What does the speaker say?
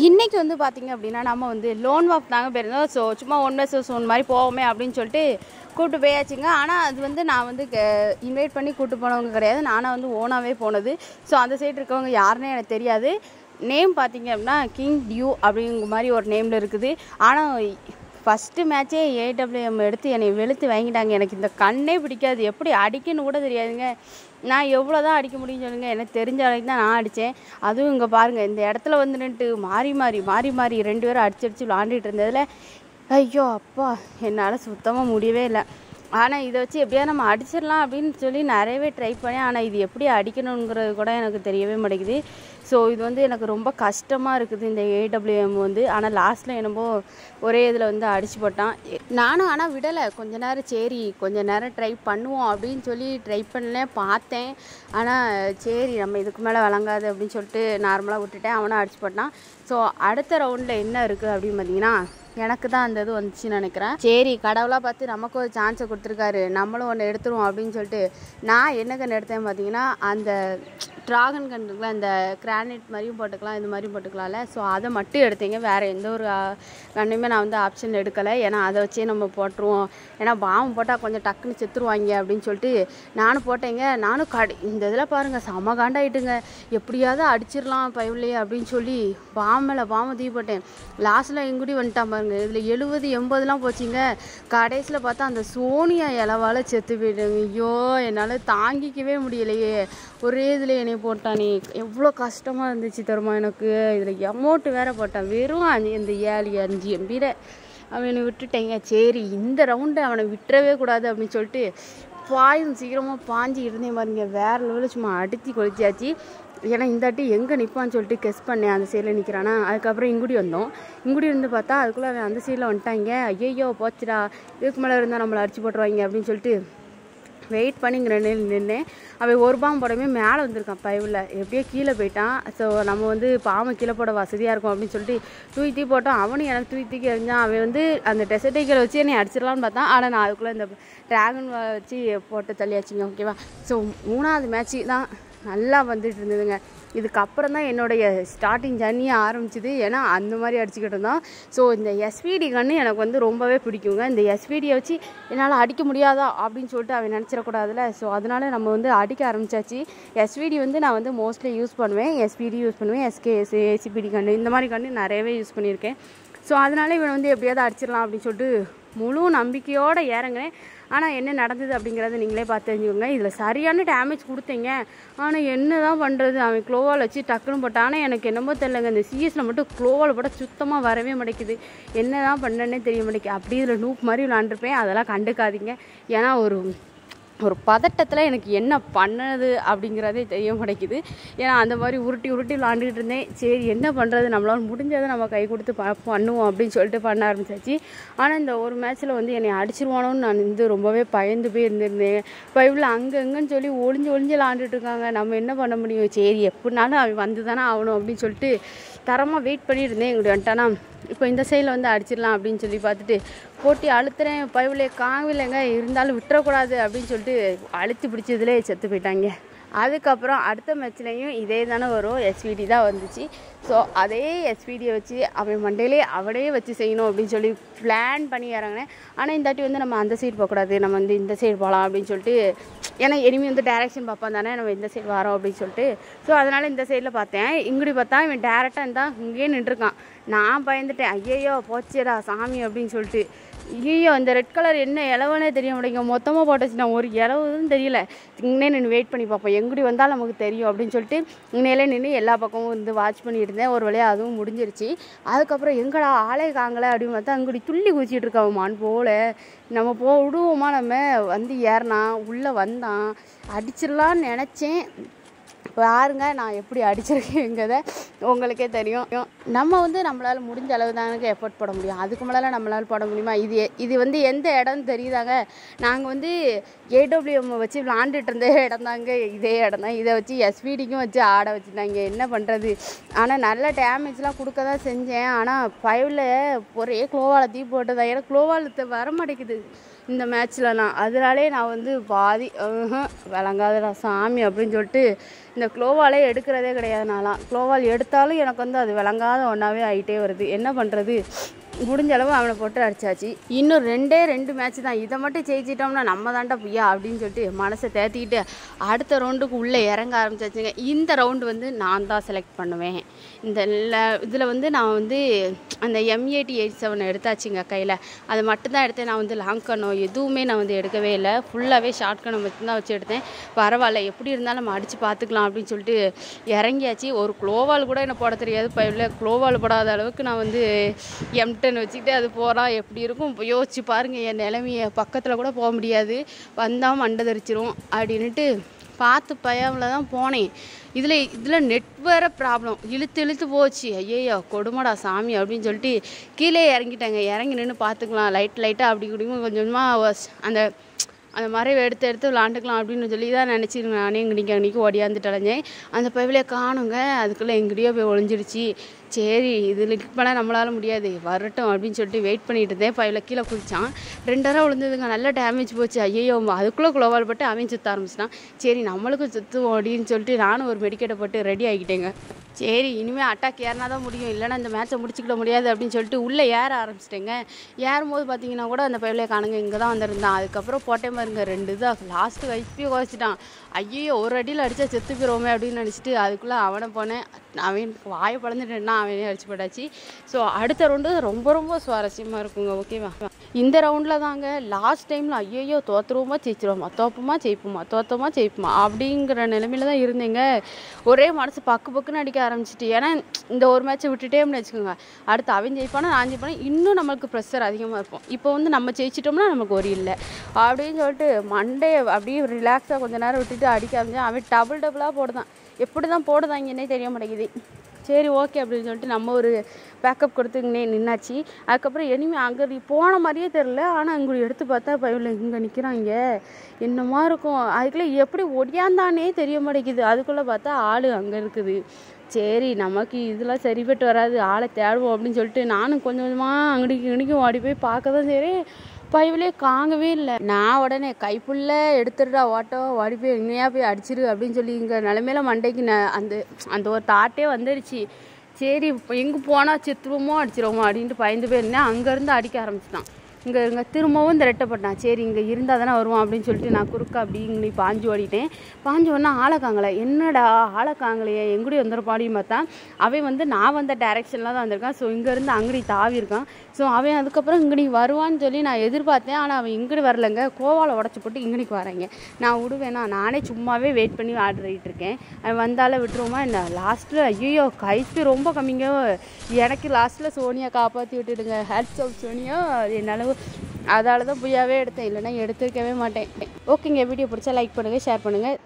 இன்றைக்கி வந்து பார்த்திங்க அப்படின்னா நம்ம வந்து லோன் வாக் தாங்க போயிருந்தோம். ஸோ சும்மா ஒன் வர்சஸ் ஒன் மாதிரி போவோமே அப்படின்னு சொல்லிட்டு கூப்பிட்டு போயாச்சுங்க. ஆனால் அது வந்து நான் வந்து இன்வைட் பண்ணி கூப்பிட்டு போனவங்க கிடையாது. நானாக வந்து ஓனாகவே போனது. ஸோ அந்த சைடு இருக்கவங்க யாருன்னே எனக்கு தெரியாது. நேம் பார்த்தீங்க அப்படின்னா கிங் டியூ அப்படிங்கிற மாதிரி ஒரு நேமில் இருக்குது. ஆனால் ஃபஸ்ட்டு மேட்ச்சே ஏடபிள்யூஎம் எடுத்து என்னை வெளுத்து வாங்கிட்டாங்க. எனக்கு இந்த கண்ணே பிடிக்காது. எப்படி அடிக்கன்னு கூட தெரியாதுங்க. நான் எவ்வளோ தான் அடிக்க முடியும்னு சொல்லுங்கள் எனக்கு தெரிஞ்ச வரைக்கும் தான் நான் அடித்தேன் அதுவும் இங்கே பாருங்கள் இந்த இடத்துல வந்து நின்றுட்டு மாறி மாறி மாறி மாறி ரெண்டு பேரும் அடிச்சு அடித்து விளாண்டுட்டு இருந்ததில் ஐயோ அப்பா என்னால் சுத்தமாக முடியவே இல்லை. ஆனால் இதை வச்சு எப்படியா நம்ம அடிச்சிடலாம் அப்படின்னு சொல்லி நிறையவே ட்ரை பண்ணேன். ஆனால் இது எப்படி அடிக்கணுங்கிறது கூட எனக்கு தெரியவே மாட்டேங்குது. ஸோ இது வந்து எனக்கு ரொம்ப கஷ்டமாக இருக்குது இந்த ஏடபிள்யூஎம் வந்து. ஆனால் லாஸ்ட்டில் என்னமோ ஒரே இதில் வந்து அடிச்சு போட்டான். நானும் ஆனால் விடலை. கொஞ்ச நேரம் சரி கொஞ்ச நேரம் ட்ரை பண்ணுவோம் அப்படின்னு சொல்லி ட்ரை பண்ணல பார்த்தேன். ஆனால் சரி நம்ம இதுக்கு மேலே வழங்காது அப்படின்னு சொல்லிட்டு நார்மலாக விட்டுட்டேன். அவனும் அடிச்சு போட்டான். ஸோ அடுத்த ரவுண்டில் என்ன இருக்குது அப்படின்னு பார்த்தீங்கன்னா எனக்கு தான் அந்த இது வந்துச்சுன்னு நினைக்கிறேன். சரி கடவுளாக பார்த்து நமக்கு ஒரு சான்ஸை கொடுத்துருக்காரு. நம்மளும் ஒன்று எடுத்துருவோம் அப்படின்னு சொல்லிட்டு நான் என்ன கன்று எடுத்தேன் பார்த்தீங்கன்னா அந்த ட்ராகன் கன் இருக்குல்ல கிரானைட் மாதிரியும் போட்டுக்கலாம் இது மாதிரியும் போட்டுக்கலாம்ல. ஸோ அதை மட்டும் எடுத்தீங்க. வேறு எந்த ஒரு கண்ணுமே நான் வந்து ஆப்ஷன் எடுக்கலை. ஏன்னா அதை வச்சே நம்ம போட்டுருவோம். ஏன்னா பாம்பு போட்டால் கொஞ்சம் டக்குன்னு செத்துருவாங்க அப்படின்னு சொல்லிட்டு நானும் போட்டேங்க. நானும் கடை இந்த இதில் பாருங்கள் செம காண்டாயிட்டுங்க. எப்படியாவது அடிச்சிடலாம் பயவில்லையே அப்படின்னு சொல்லி பாம்பில் பாம்பை தீ போட்டேன். லாஸ்ட்டில் எங்கூடி வந்துட்டான் பாருங்க. இதில் எழுபது எண்பதுலாம் போச்சுங்க. கடைசியில் பார்த்தா அந்த சோனியா இலவால செத்து போயிடுங்க ஐயோ என்னால் தாங்கிக்கவே முடியலையே. ஒரே இதில் என்னை போட்டானே எவ்வளோ கஷ்டமாக இருந்துச்சு தருமா எனக்கு? இதில் அமௌண்ட்டு வேற போட்டான் வெறும் அஞ்சு இந்த ஏழு அஞ்சு எம்பியில் அவனை விட்டுட்டேங்க. சரி இந்த ரவுண்டை அவனை விட்டுறவே கூடாது அப்படின்னு சொல்லிட்டு பாயும் சீக்கிரமாக பாஞ்சு இருந்தேன் பாருங்க. வேற லெவலில் சும்மா அடித்து கொளிச்சாச்சு ஏன்னா இந்தாட்டி எங்கே நிற்பான்னு சொல்லிட்டு கெஸ் பண்ணேன். அந்த சைடில் நிற்கிறானா அதுக்கப்புறம் இங்குடி வந்தோம். இங்குடி வந்து பார்த்தா அதுக்குள்ளே அவன் அந்த சைடில் வந்துட்டாங்க. ஐயோ போச்சுடா. இதுக்கு மேலே இருந்தால் நம்மளை அடிச்சு போட்டுருவாங்க அப்படின்னு சொல்லிட்டு வெயிட் பண்ணி இங்கே நின்று நின்னேன் அவன் ஒரு பாம்பு போடவே மேலே வந்திருக்கான் பைவில். எப்படியோ கீழே போயிட்டான். ஸோ நம்ம வந்து பாம்பை கீழே போட வசதியாக இருக்கும் அப்படின்னு சொல்லிட்டு தூக்கி தூக்கி போட்டோம் அவனும் எனக்கு தூக்கி தூக்கி எறிஞ்சான். அவன் வந்து அந்த டெசர்டைக்கில் வச்சு என்னை அடிச்சிடலான்னு பார்த்தான். ஆனால் நான் அதுக்குள்ளே இந்த ட்ராகன் வச்சு போட்டு தள்ளியாச்சுங்க ஓகேவா ஸோ மூணாவது மேட்ச்சு தான் நல்லா வந்துட்டு இருந்ததுங்க. இதுக்கப்புறம் தான் என்னுடைய ஸ்டார்டிங் ஜர்னியே ஆரம்பிச்சிது. ஏன்னா அந்த மாதிரி அடிச்சுக்கிட்டு இருந்தோம். ஸோ இந்த எஸ்விடி கன்று எனக்கு வந்து ரொம்பவே பிடிக்குங்க. இந்த எஸ்விடியை வச்சு என்னால் அடிக்க முடியாதா? அப்படின்னு சொல்லிட்டு அவன் நினச்சிடக்கூடாதுல ஸோ அதனால நம்ம வந்து அடிக்க ஆரம்பிச்சாச்சு. எஸ்விடி வந்து நான் வந்து மோஸ்ட்லி யூஸ் பண்ணுவேன். எஸ்பிடி யூஸ் பண்ணுவேன். எஸ்கேஎஸ் ஏசிபிடி கன்று இந்த மாதிரி கன்று நிறையவே யூஸ் பண்ணியிருக்கேன். ஸோ அதனால இவனை வந்து எப்படியாவது அடிச்சிடலாம் அப்படின்னு சொல்லிட்டு முழு நம்பிக்கையோடு இறங்குனேன். ஆனால் என்ன நடந்தது அப்படிங்கிறத நீங்களே பார்த்து தெரிஞ்சுக்கோங்க. இதில் சரியான டேமேஜ் கொடுத்தீங்க. ஆனால் என்ன தான் பண்ணுறது அவன் க்ளோவால் வச்சு டக்குன்னு போட்டான். ஆனால் எனக்கு என்னமோ தெரிலங்க இந்த சிஎஸில் மட்டும் க்ளோவால் போட்டால் சுத்தமாக வரவே மாட்டேங்குது. என்ன தான் பண்ணேன்னே தெரிய மாட்டேங்குது. அப்படி இதில் நூப் மாதிரி விளாண்டுருப்பேன் அதெல்லாம் கண்டுக்காதீங்க. ஏன்னா ஒரு ஒரு பதட்டத்தில் எனக்கு என்ன பண்ணது அப்படிங்கிறதே தெரிய மாட்டேங்குது. ஏன்னா அந்த மாதிரி உருட்டி உருட்டி விளாண்டுக்கிட்டு இருந்தேன். சரி என்ன பண்ணுறது நம்மளால் முடிஞ்சதை நம்ம கை கொடுத்து ப பண்ணுவோம் அப்படின்னு சொல்லிட்டு பண்ண ஆரம்பிச்சாச்சு. ஆனால் இந்த ஒரு மேட்ச்சில் வந்து என்னை அடிச்சிருவானோன்னு நான் வந்து ரொம்பவே பயந்து போய் இருந்திருந்தேன். பைபிள் அங்கே சொல்லி ஒளிஞ்சு ஒளிஞ்சு விளாண்டுட்டு இருக்காங்க. நம்ம என்ன பண்ண முடியும்? சரி எப்படினாலும் அவன் வந்து தானே ஆகணும் அப்படின்னு சொல்லிட்டு தரமாக வெயிட் பண்ணியிருந்தேன் இருந்தேன் எங்களுடைய வந்துட்டானா இப்போ இந்த சைடில் வந்து அடிச்சிடலாம் அப்படின்னு சொல்லி பார்த்துட்டு போட்டி அழுத்துறேன் பைபிளே காவில்லைங்க. இருந்தாலும் விட்டுறக்கூடாது அப்படின்னு சொல்லிட்டு அழுத்தி பிடிச்சதுலே செத்து போயிட்டாங்க. அதுக்கப்புறம் அடுத்த மேட்ச்லேயும் இதே தானே வரும். எஸ்பிடி தான் வந்துச்சு. ஸோ அதே எஸ்பிடியை வச்சு அவன் மண்டையிலே அவனே வச்சு செய்யணும் அப்படின்னு சொல்லி பிளான் பண்ணி இறங்கினேன். ஆனால் இந்த தாட்டி வந்து நம்ம அந்த சைடு போகக்கூடாது. நம்ம வந்து இந்த சைடு போகலாம் அப்படின்னு சொல்லிட்டு ஏன்னா எனிமி வந்து டேரெக்ஷன் பார்ப்பான் தானே. நம்ம இந்த சைடு வரோம் அப்படின்னு சொல்லிட்டு. ஸோ அதனால் இந்த சைடில் பார்த்தேன். இங்குடி பார்த்தா இவன் டேரெக்டாக இருந்தால் இங்கேயே நின்றுருக்கான். நான் பயந்துட்டேன். ஐயையோ போச்சேடா சாமி அப்படின்னு சொல்லிட்டு. ஐயோ இந்த ரெட் கலர் என்ன இலவனே தெரிய முடியுங்க மொத்தமாக போட்டுச்சு நான் ஒரு இலவுன்னு தெரியல. இங்கே நின்று வெயிட் பண்ணி பார்ப்போம். எங்குடி வந்தால் நமக்கு தெரியும் அப்படின்னு சொல்லிட்டு இங்கேலே நின்று எல்லா பக்கமும் வந்து வாட்ச் பண்ணிட்டு இருந்தேன் ஒரு வழியாக அதுவும் முடிஞ்சிருச்சு. அதுக்கப்புறம் எங்கடா ஆளே காங்கலை அப்படின்னு பார்த்தா அங்குடி துள்ளி குதிச்சிட்டு இருக்கான் மான் போல. நம்ம போ விடுவோமா நம்ம? வந்து ஏறினான் உள்ளே வந்தான். அடிச்சிடலான்னு நினச்சேன். பாருங்க நான் எப்படி அடிச்சிருக்கேங்கிறத உங்களுக்கே தெரியும். நம்ம வந்து நம்மளால் முடிஞ்ச அளவு தாங்க எஃபோர்ட் போட முடியும். அதுக்கு மேலே நம்மளால் போட முடியுமா? இது இது வந்து எந்த இடம் தெரியுதாங்க? நாங்கள் வந்து ஏடபிள்யூஎம் வச்சு விளாண்டுட்டு இருந்த இடம் தாங்க இதே இடம் தான். இதை வச்சு எஸ்பிடிக்கும் வச்சு ஆட வச்சுருந்தாங்க. என்ன பண்ணுறது ஆனால் நல்ல டேமேஜ்லாம் கொடுக்க தான் செஞ்சேன். ஆனால் ஃபைவ்ல ஒரே க்ளோவால் தீ போட்டதா ஏன்னா க்ளோவால் வர மாட்டேங்குது இந்த மேட்ச்லலாம். அதனாலே நான் வந்து பாதி "உஹும், விளங்காதடா சாமி அப்படின்னு சொல்லிட்டு இந்த க்ளோவாலே எடுக்கிறதே கிடையாது நான்லாம். க்ளோவால் எடுத்தாலும் எனக்கு வந்து அது விளங்காத ஒன்றாவே ஆகிட்டே வருது. என்ன பண்ணுறது முடிஞ்ச அளவு அவனை போட்டு அடிச்சாச்சு. இன்னும் ரெண்டே ரெண்டு மேட்ச் தான். இதை மட்டும் ஜெயிச்சிட்டோம்னா நம்ம தாண்டா புய்யா அப்படின்னு சொல்லிட்டு மனசை தேத்திக்கிட்டு அடுத்த ரவுண்டுக்கு உள்ளே இறங்க ஆரம்பிச்சாச்சுங்க. இந்த ரவுண்டு வந்து நான் தான் செலக்ட் பண்ணுவேன். இந்த இதில் வந்து நான் வந்து அந்த எம்ஏடி எயிட் செவன் எடுத்தாச்சுங்க கையில். அது மட்டும்தான் எடுத்தேன். நான் வந்து லாங் கண்ணோ எதுவுமே நான் வந்து எடுக்கவே இல்லை. ஃபுல்லாகவே ஷார்ட் கண்ணை மட்டும்தான் வச்சு எடுத்தேன். பரவாயில்ல. எப்படி இருந்தாலும் நம்ம அடித்து பார்த்துக்கலாம் அப்படின்னு சொல்லிட்டு இறங்கியாச்சு. ஒரு க்ளோவால் கூட என்னை போட தெரியாது. பயில க்ளோவால் போடாத அளவுக்கு நான் வந்து எம்டன் டென் வச்சுக்கிட்டு அது போகிறா எப்படி இருக்கும்? இப்போ யோசிச்சு பாருங்கள் என் நிலைமைய. பக்கத்தில் கூட போக முடியாது. வந்தால் மண்டை தெரிச்சிரும் அப்படின்ட்டு பார்த்து பயமில் தான் போனேன். இதில் இதில் நெட் வேற ப்ராப்ளம் இழுத்து இழுத்து போச்சு. ஐயையோ கொடுமடா சாமி அப்படின்னு சொல்லிட்டு கீழே இறங்கிட்டாங்க. இறங்கி நின்று பார்த்துக்கலாம். லைட் லைட்டாக அப்படி குடிக்கும் கொஞ்சமாக அந்த அந்த மறைவை எடுத்து எடுத்து விளாண்டுக்கலாம் அப்படின்னு சொல்லி தான் நினச்சிருந்தேன் நானே இங்கடிக்கு அன்றைக்கி ஓடியாந்துட்டு அலைஞ்சேன். அந்த பயவிலே காணுங்க. அதுக்குள்ளே எங்கேயோ போய் ஒளிஞ்சிடுச்சு சரி இதில் இப்போலாம் நம்மளால் முடியாது. வரட்டும் அப்படின்னு சொல்லிட்டு வெயிட் பண்ணிட்டு இருந்தேன். பைவில் கீழே குதிச்சான். ரெண்டரை விழுந்ததுங்க. நல்ல டேமேஜ் போச்சு. ஐயோ அதுக்குள்ளே குளோவால் பட்டு அவன் சுற்ற ஆரம்பிச்சிட்டான். சரி நம்மளுக்கும் சுற்றுவோம் அப்படின்னு சொல்லிட்டு நானும் ஒரு மெடிக்கெட்டை போட்டு ரெடி ஆகிட்டேங்க. சரி இனிமேல் அட்டாக் ஏறினா தான் முடியும். இல்லைனா இந்த மேட்ச்சை முடிச்சுக்கிட முடியாது அப்படின்னு சொல்லிட்டு உள்ளே ஏற ஆரம்பிச்சிட்டேங்க. ஏறும்போது பார்த்தீங்கன்னா கூட அந்த பையிலே காணுங்க இங்கே தான் வந்திருந்தான். அதுக்கப்புறம் போட்டே பாருங்க ரெண்டு இதாக லாஸ்ட்டு வைப்பே குறைச்சிட்டான். ஐயோ ஒரு அடியில் அடித்தா செத்து போயிடுவோமே அப்படின்னு நினச்சிட்டு அதுக்குள்ளே அவனை போனேன். அவன் வாயை பழந்துட்டேன்னா அவனே அழிச்சு போட்டாச்சு. ஸோ அடுத்த ரவுண்டு ரொம்ப ரொம்ப சுவாரஸ்யமாக இருக்குங்க ஓகேவா இந்த ரவுண்டில் தாங்க லாஸ்ட் டைமில் ஐயோ தோற்றுருவோமா ஜெயிச்சிருவோமா? தோப்போமா ஜெயிப்போமா? தோத்தோமா ஜெயிப்போமா? அப்படிங்கிற நிலமையில தான் இருந்தேங்க. ஒரே மனசு பக்கு பக்குன்னு அடிக்க ஆரம்பிச்சிட்டு ஏன்னா இந்த ஒரு மேட்ச்சை விட்டுட்டேம்னு வச்சுக்கோங்க. அடுத்து அவன் ஜெயிப்பானா நான் ஜெயிப்பானா இன்னும் நம்மளுக்கு ப்ரெஷர் அதிகமாக இருக்கும். இப்போ வந்து நம்ம ஜெயிச்சிட்டோம்னா நமக்கு ஒரு இல்லை. அப்படின்னு சொல்லிட்டு மண்டே அப்படியே ரிலாக்ஸாக கொஞ்ச நேரம் விட்டுட்டு அடிக்க ஆரம்பிச்சேன். அவன் டபுள் டபுளாக போடுதான். எப்படி தான் போடுதான் இங்கன்னே தெரிய மாட்டேங்குது. சரி ஓகே அப்படின்னு சொல்லிட்டு நம்ம ஒரு பேக்கப் கொடுத்துங்கன்னே நின்னாச்சு. அதுக்கப்புறம் இனிமே அங்கே போன மாதிரியே தெரில ஆனால் இங்கே எடுத்து பார்த்தா பையன் இங்கே நிற்கிறாங்க என்னமா இருக்கும்? அதுக்குள்ளே எப்படி ஒடியாந்தானே தெரிய மாட்டேங்குது. அதுக்குள்ளே பார்த்தா ஆள் அங்கே இருக்குது. சரி நமக்கு இதெல்லாம் சரிப்பட்டு வராது. ஆளை தேடுவோம் அப்படின்னு சொல்லிட்டு நானும் கொஞ்சம் கொஞ்சமாக அங்கடிக்கு இங்கடிக்கும் ஓடி போய் பார்க்க தான் சரி பைவிலே காங்கவே இல்லை. நான் உடனே கைப்புள்ள எடுத்துடுடா ஓட்டோ ஓடி போய் எங்கேயா போய் அடிச்சிரு அப்படின்னு சொல்லி இங்கே நிலமையில மண்டைக்கு அந்த அந்த ஒரு தாட்டே வந்துடுச்சு சரி எங்கே போனால் செத்துருவோமோ அடிச்சிருவோமோ அப்படின்ட்டு பயந்து போயிருந்தேன் அங்கேருந்து அடிக்க ஆரம்பிச்சிட்டான். இங்கே இங்கே திரும்பவும் திரட்டப்பட்டான். சரி இங்கே இருந்தால் தானே வருவான் அப்படின்னு சொல்லிட்டு நான் குறுக்க அப்படி இங்கே பாஞ்சு ஓடிட்டேன். பாஞ்சு ஒன்றா ஆளக்காங்களே என்னடா ஆளக்காங்களையே எங்கூடி வந்துருப்பாடியும் பார்த்தா அவன் வந்து நான் வந்த டேரெக்ஷனில் தான் வந்திருக்கான். ஸோ இங்கேருந்து அங்கடி தாவி இருக்கான். ஸோ அவன் அதுக்கப்புறம் இங்கடி வருவான்னு சொல்லி நான் எதிர்பார்த்தேன். ஆனால் அவன் இங்கடி வரலங்க. கோவாவில் உடச்சி போட்டு இங்கடிக்கு வராங்க நான் விடுவேனா? நானே சும்மாவே வெயிட் பண்ணி ஆடிட்டு இருக்கேன். அவன் வந்தால விட்டுருவோமா என்ன? லாஸ்ட்டில் ஐயோ கைஸ்பி ரொம்ப கம்மிங்க. எனக்கு லாஸ்ட்டில் சோனியா காப்பாற்றி விட்டுடுங்க. Hats off Sonia. என்னால் அதால தான் புயாவே எடுத்தேன். இல்லைன்னா எடுத்திருக்கவே மாட்டேன். ஓகேங்க வீடியோ பிடிச்சா லைக் பண்ணுங்கள் ஷேர் பண்ணுங்கள்